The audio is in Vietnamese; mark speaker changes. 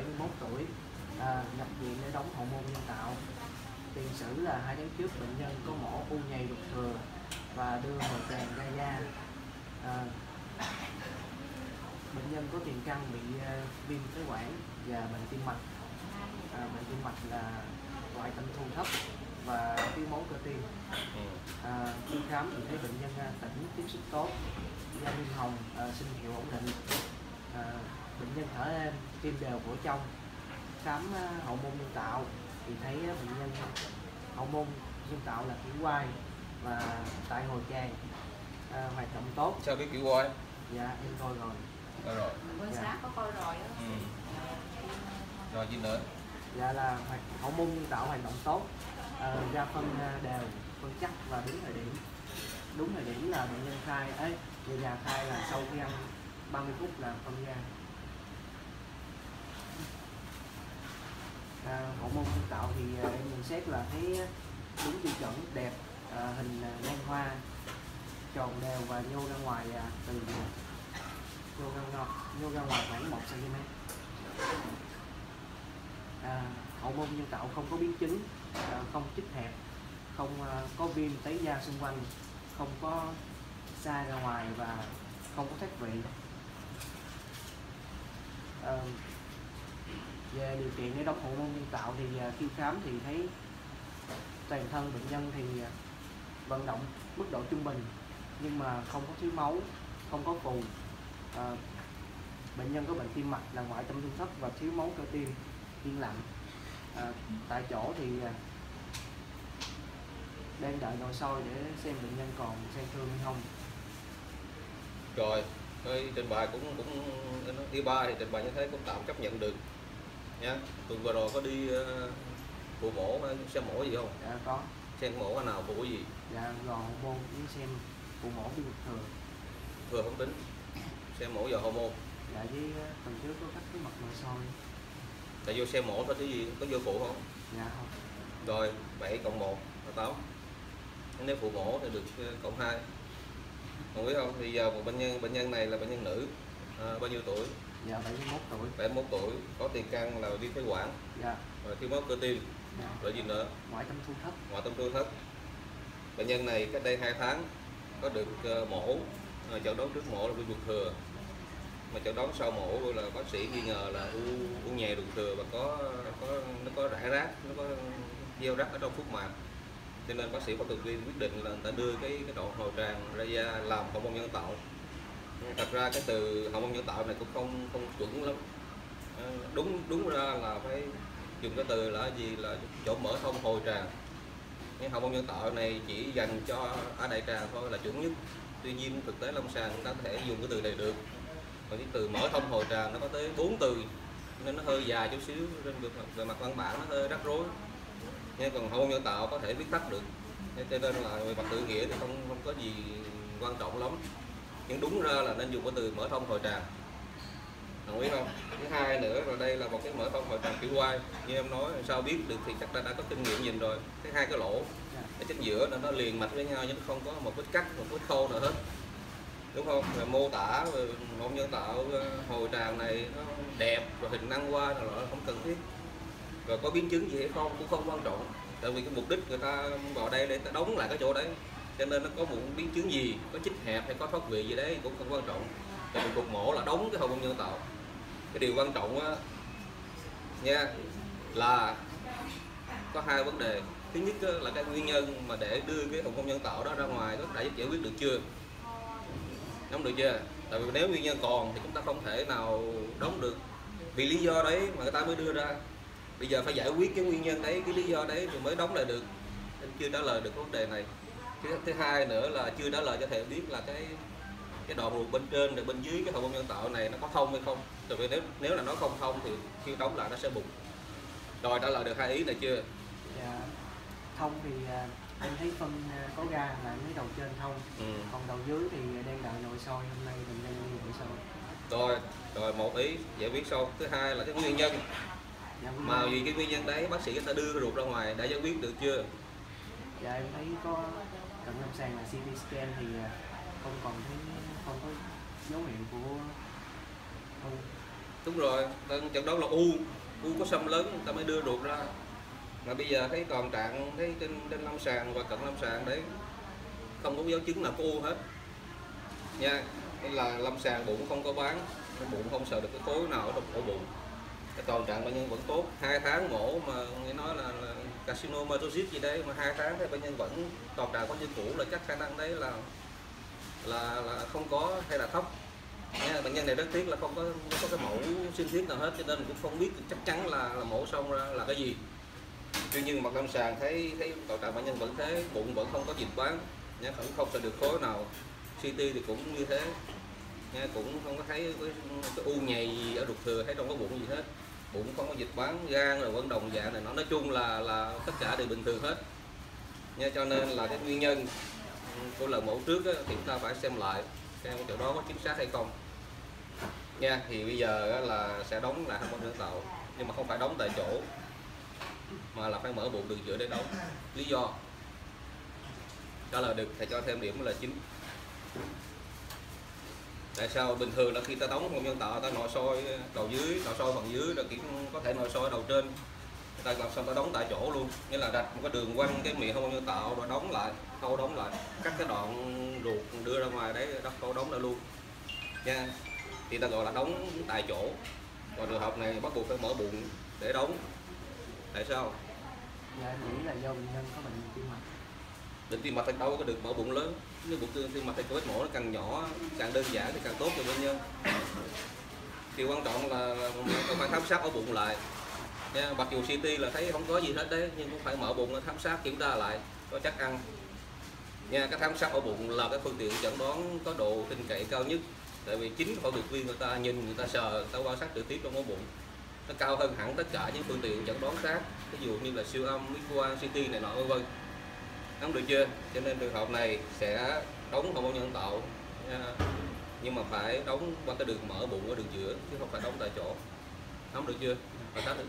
Speaker 1: 71 tuổi à, nhập viện để đóng hậu môn nhân tạo. Tiền sử là hai tháng trước bệnh nhân có mổ u nhầy ruột thừa và đưa hồi tràn ra da. À, bệnh nhân có tiền căn bị uh, viêm phế quản và bệnh tim mạch. À, bệnh tim mạch là loại tâm thu thấp và thiếu máu cơ tim. À, khi khám thì thấy bệnh nhân à, tỉnh tiếp xúc tốt da niêm hồng à, sinh hiệu ổn định bệnh nhân thở êm tim đều của trong. Khám à, hậu môn nhân tạo thì thấy à, bệnh nhân hậu môn nhân tạo là kiểu quai và tại hồi tràng à, hoạt động tốt.
Speaker 2: Sao biết kiểu quay
Speaker 1: dạ em coi rồi.
Speaker 2: Rồi rồi.
Speaker 3: Bên
Speaker 1: Dạ.
Speaker 3: xã có coi rồi á.
Speaker 2: ừ. rồi gì nữa?
Speaker 1: Dạ là hoạt hậu môn nhân tạo hoạt động tốt à, da phân đều phân chắc và đúng thời điểm. Đúng thời điểm là bệnh nhân khai ấy người nhà khai là sau khi ăn 30 phút là phân ra à, hậu môn nhân tạo thì à, em nhận xét là thấy à, đúng tiêu chuẩn đẹp à, hình à, hoa tròn đều và nhô ra ngoài à, từ à, nhô ra, ngoài- nhô ra ngoài khoảng 1 cm à, hậu môn nhân tạo không có biến chứng à, không chích hẹp không à, có viêm tấy da xung quanh không có xa ra ngoài và không có thoát vị. À, về điều kiện để đóng hậu môn nhân tạo thì à, khi khám thì thấy toàn thân bệnh nhân thì à, vận động mức độ trung bình nhưng mà không có thiếu máu không có phù. À, bệnh nhân có bệnh tim mạch là ngoại tâm trung thất và thiếu máu cơ tim yên lặng. À, tại chỗ thì à, đang đợi nội soi để xem bệnh nhân còn sang thương hay không.
Speaker 2: Rồi thôi trình bày cũng cũng đi ba thì trình bày như thế cũng tạm chấp nhận được nha tuần vừa rồi có đi ờ, phụ mổ xem mổ gì không?
Speaker 1: Dạ có.
Speaker 2: Xem mổ cái nào phụ gì?
Speaker 1: Dạ gò hậu môn với xem phụ mổ với ruột thừa.
Speaker 2: Thừa không tính. Xem mổ giờ hormone.
Speaker 1: Dạ với à, tuần trước có cắt cái mật nội soi.
Speaker 2: Tại vô xem mổ thôi cái gì có vô phụ không?
Speaker 1: Dạ không.
Speaker 2: Rồi 7 cộng 1 là 8 nếu phụ mổ thì được ờ, cộng 2 còn biết không? Thì giờ một bệnh nhân bệnh nhân này là bệnh nhân nữ à, bao nhiêu tuổi
Speaker 1: dạ 71 tuổi.
Speaker 2: 71 tuổi có tiền căn là viêm phế quản.
Speaker 1: Dạ.
Speaker 2: Và thiếu máu cơ tim.
Speaker 1: Dạ.
Speaker 2: Rồi gì nữa?
Speaker 1: Ngoại tâm thu thấp
Speaker 2: ngoại tâm thu thất. Bệnh nhân này cách đây 2 tháng có được ờ, mổ. Chẩn đoán trước mổ là viêm ruột thừa. Mà chẩn đoán sau mổ là bác sĩ nghi ngờ là u u nhè ruột thừa và có có nó có rải rác nó có gieo rắc ở trong phúc mạc. Cho nên bác sĩ phẫu thuật viên quyết định là người ta đưa cái cái độ hồi tràng ra làm hậu môn nhân tạo thật ra cái từ hậu môn nhân tạo này cũng không không chuẩn lắm. Ờ, đúng đúng ra là phải dùng cái từ là gì là chỗ mở thông hồi tràng nhưng hậu môn nhân tạo này chỉ dành cho ở đại tràng thôi là chuẩn nhất. Tuy nhiên thực tế lâm sàng chúng ta có thể dùng cái từ này được. Còn cái từ mở thông hồi tràng nó có tới 4 từ, nên nó hơi dài chút xíu, nên được về mặt văn bản nó hơi rắc rối. Nhưng còn hậu môn nhân tạo có thể viết tắt được. Cho nên là về mặt tự nghĩa thì không không có gì quan trọng lắm nhưng đúng ra là nên dùng cái từ mở thông hồi tràng. Đồng ý không? Thứ hai nữa là đây là một cái mở thông hồi tràng kiểu quay như em nói, sao biết được thì chắc đã đã có kinh nghiệm nhìn rồi. Cái hai cái lỗ. Ở chính giữa là nó liền mạch với nhau nhưng không có một vết cắt một vết khâu nào hết. Đúng không? Rồi mô tả một nhân tạo ờ, hồi tràng này nó đẹp và hình năng qua là nó không cần thiết. Rồi có biến chứng gì hay không cũng không quan trọng. Tại vì cái mục đích người ta vào đây để ta đóng lại cái chỗ đấy cho nên nó có một biến chứng gì, có chích hẹp hay có thoát vị gì đấy cũng không quan trọng. Tại vì cuộc mổ là đóng cái hậu môn nhân tạo. Cái điều quan trọng á, nha, là có hai vấn đề. Thứ nhất là cái nguyên nhân mà để đưa cái hậu môn nhân tạo đó ra ngoài, có đã giải quyết được chưa? Đóng được chưa? Tại vì nếu nguyên nhân còn thì chúng ta không thể nào đóng được. Vì lý do đấy mà người ta mới đưa ra. Bây giờ phải giải quyết cái nguyên nhân đấy, cái lý do đấy thì mới đóng lại được. Anh chưa trả lời được vấn đề này thứ, thứ hai nữa là chưa trả lời cho thầy biết là cái cái đoạn ruột bên trên rồi bên dưới cái hậu môn nhân tạo này nó có thông hay không. Tại vì nếu nếu là nó không thông thì khi đóng lại nó sẽ bục rồi trả lời được hai ý này chưa?
Speaker 1: Dạ thông thì à, em thấy phân à, có ga là mấy đầu trên thông.
Speaker 2: Ừ.
Speaker 1: còn đầu dưới thì đang đợi nội soi hôm nay mình đang đi nội soi.
Speaker 2: Rồi rồi một ý giải quyết xong thứ hai là cái nguyên nhân
Speaker 1: dạ,
Speaker 2: mà vì cái nguyên nhân đấy bác sĩ ta đưa cái ruột ra ngoài đã giải quyết được chưa?
Speaker 1: Dạ em thấy có cận lâm sàng là CT scan thì à, không còn thấy, không có dấu hiệu của u.
Speaker 2: Đúng rồi tân chẩn đoán là u. U có xâm lớn, người ta mới đưa ruột ra. Mà bây giờ thấy toàn trạng, thấy trên trên lâm sàng và cận lâm sàng đấy, không có dấu chứng là có u hết. Nha, nên là lâm sàng bụng không có bán, bụng không sợ được cái khối nào ở trong ổ bụng cái toàn trạng bệnh nhân vẫn tốt. Hai tháng mổ mà nghe nói là, là carcinomatosis gì đấy mà hai tháng thì bệnh nhân vẫn toàn trạng có như cũ là chắc khả năng đấy là là là không có hay là thấp. Nha bệnh nhân này rất tiếc là không có không có cái mẫu sinh thiết nào hết cho nên cũng không biết chắc chắn là, là mổ xong ra là cái gì. Tuy nhiên mặt lâm sàng thấy thấy toàn trạng bệnh nhân vẫn thế bụng vẫn không có dịch bán nhé cũng không sẽ được khối nào. CT thì cũng như thế nha cũng không có thấy cái, cái u nhầy gì ở ruột thừa thấy trong cái bụng gì hết. Bụng không có dịch bán gan rồi vẫn đồng dạng này nó nói chung là là tất cả đều bình thường hết. Nha cho nên là cái nguyên nhân của lần mẫu trước á, thì chúng ta phải xem lại xem chỗ đó có chính xác hay không. Nha thì bây giờ là sẽ đóng lại hormone nhân tạo nhưng mà không phải đóng tại chỗ mà là phải mở bụng đường giữa để đóng. Lý do trả lời được thầy cho thêm điểm là chính tại sao bình thường là khi ta đóng không nhân tạo, ta nội soi ờ, đầu dưới, nội soi phần dưới là cũng có thể nội soi đầu trên. Ta làm xong ta đóng tại chỗ luôn? Nghĩa là đặt một cái đường quanh cái miệng không nhân tạo rồi đóng lại, khâu đóng lại. Các cái đoạn ruột đưa ra ngoài đấy đắp khâu đóng lại luôn. Nha. Thì ta gọi là đóng tại chỗ. Còn trường hợp này bắt buộc phải mở bụng để đóng. Tại sao?
Speaker 1: Dạ em nghĩ là do bệnh nhân có bệnh tim mạch
Speaker 2: bệnh tim mạch thì đâu có được mở bụng lớn. Nếu bụng tim tim mạch thì cái vết mổ, nó càng nhỏ, càng đơn giản thì càng tốt cho bệnh nhân. Điều quan trọng là phải khám sát ở bụng lại. Nha, mặc dù CT là thấy không có gì hết đấy, nhưng cũng phải mở bụng ra khám sát, kiểm tra lại có chắc ăn. Nha, cái khám sát ở bụng là cái phương tiện chẩn đoán có độ tin cậy cao nhất. Tại vì chính phẫu thuật viên người ta nhìn, người ta sờ, người ta quan sát trực tiếp trong ổ bụng. Nó cao hơn hẳn tất cả những phương tiện chẩn đoán khác, ví dụ như là siêu âm x quang CT này nọ, vân vân nắm được chưa? Cho nên trường hợp này sẽ đóng hormone nhân tạo. À, nhưng mà phải đóng qua cái đường mở bụng ở đường giữa, chứ không phải đóng tại chỗ. Nắm được chưa? Và tắt được.